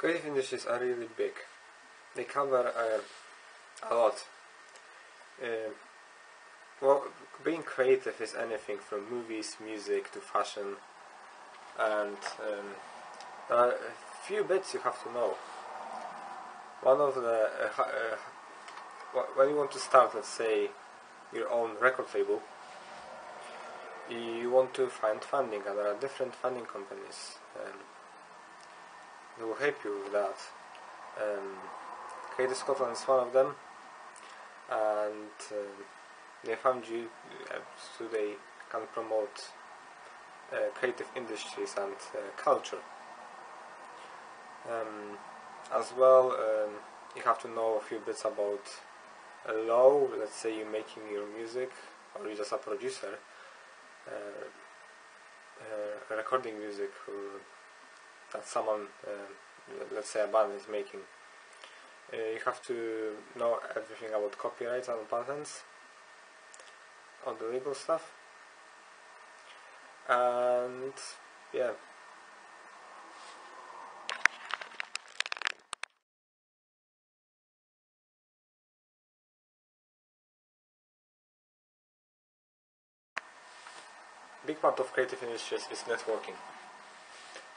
Creative industries are really big. They cover uh, a lot. Uh, well, being creative is anything from movies, music to fashion, and um, there are a few bits you have to know. One of the uh, uh, when you want to start, let's say, your own record label, you want to find funding, and there are different funding companies. Um, that will help you with that. Um, Creative Scotland is one of them, and um, they found you uh, so they can promote uh, creative industries and uh, culture. Um, as well, um, you have to know a few bits about a law. Let's say you're making your music, or you're just a producer, uh, uh, recording music that someone, uh, let's say a band, is making. Uh, you have to know everything about copyrights and patents on the legal stuff. And yeah. Big part of creative industries is networking.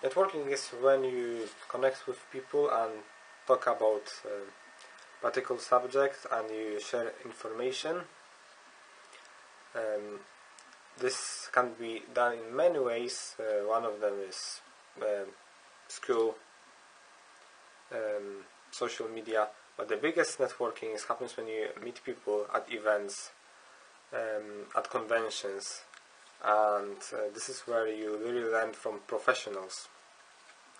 Networking is when you connect with people and talk about uh, particular subjects and you share information. Um, this can be done in many ways. Uh, one of them is um, school, um, social media, but the biggest networking is happens when you meet people at events, um, at conventions, and uh, this is where you really learn from professionals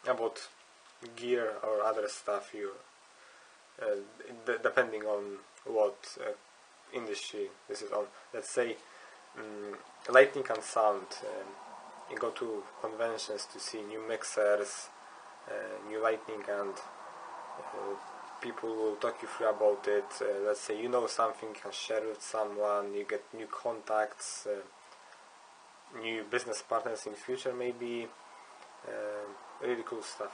about gear or other stuff you uh, d- depending on what uh, industry this is on. Let's say um, lighting and sound um, you go to conventions to see new mixers uh, new lighting and uh, people will talk you through about it. Uh, let's say you know something you can share with someone you get new contacts new business partners in future maybe uh, really cool stuff